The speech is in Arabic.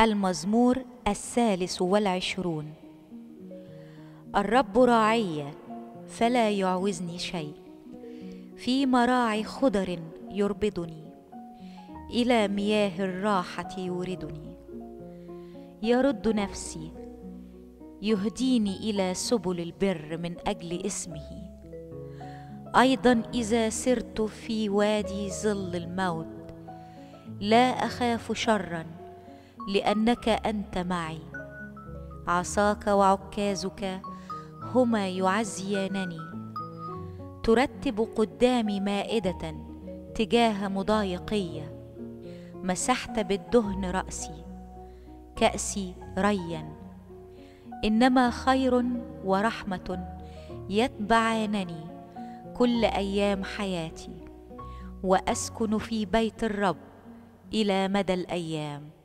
المزمور الثالث والعشرون. الرب راعي فلا يعوزني شيء. في مراعي خضر يربضني. إلى مياه الراحة يوردني. يرد نفسي. يهديني إلى سبل البر من أجل اسمه. أيضا إذا سرت في وادي ظل الموت لا أخاف شرا. لأنك أنت معي. عصاك وعكازك هما يعزيانني. ترتب قدامي مائدة تجاه مضايقيه مسحت بالدهن رأسي كأسي ريا. إنما خير ورحمة يتبعانني كل أيام حياتي. وأسكن في بيت الرب إلى مدى الأيام.